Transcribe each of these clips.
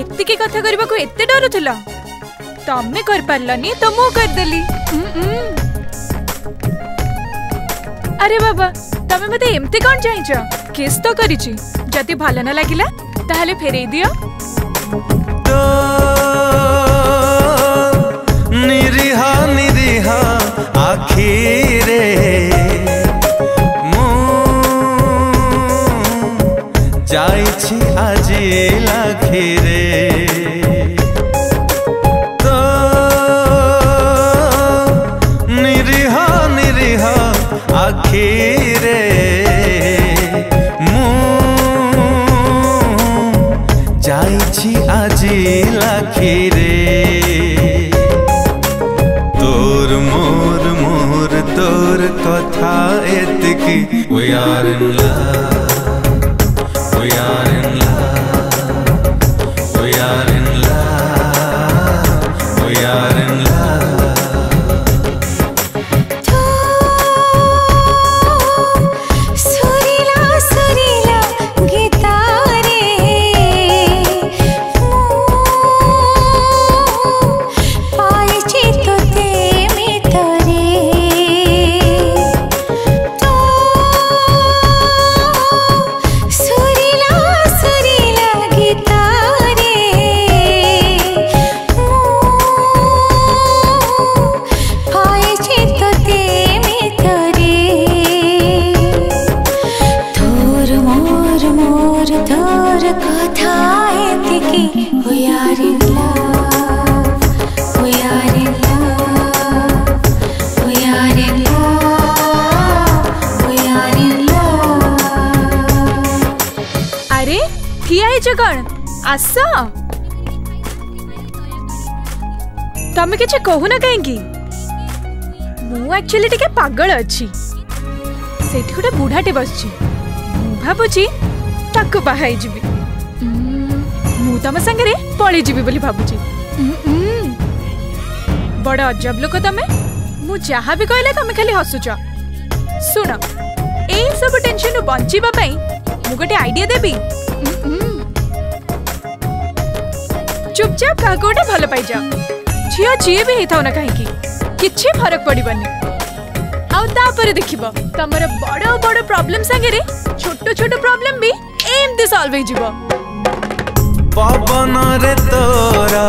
ଏତିକି କଥା କରିବାକୁ ଏତେ ଡରୁଥିଲ ତମେ କରିପାରିଲନି ତ ମୁଁ କରିଦେଲି ଆରେ ବାବା ତମେ ମତେ ଏମିତି କଣ ଚାହିଁଛ କିସ୍ ତ କରିଛି ଯଦି ଭଲ ନ ଲାଗିଲା ତାହେଲେ ଫେରେଇ ଦିଅ ନିରିହା যাইছি আজি লাখিরে তো নিরীহ নিরীহ আখিরে মু যাইছি আজি লাখিরে তোর মোর মোর তোর কথা এতকি we are in love We are in love. ଆସ ତମେ କିଛି କହୁନ କାହିଁକି ମୁଁ ଆକ୍ଚୁଆଲି ଟିକେ ପାଗଳ ଅଛି ସେଠି ଗୋଟେ ବୁଢ଼ାଟେ ବସିଛି ମୁଁ ଭାବୁଛି ତାକୁ ବାହା ହେଇଯିବି तम सांगे पलिजी भाव बड़ अजब लोक तम मुझे भी कहले तुम खाली हसुच शुण यही सब टेनसन बचापी मु गोटे आईडिया देवी चुपचाप क्या गोटे भल पाई झील जी भी हो कहीं किसी फरक पड़े आपर देख तुम बड़ बड़ प्रॉब्लम सांगे छोट छोट प्रॉब्लम भी एमती सल्व हो ପବନରେ ତୋରା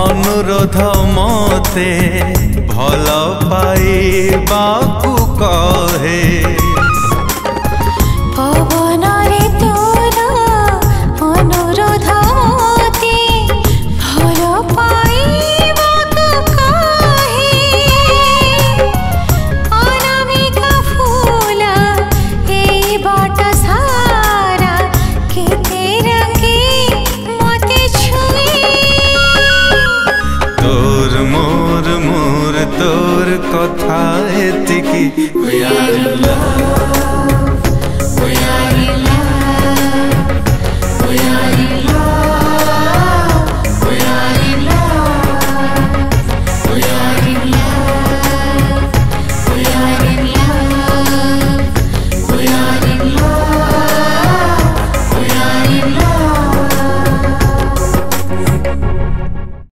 ଅନୁରୋଧ ମୋତେ ଭଲ ପାଇବାକୁ କହ We are in love.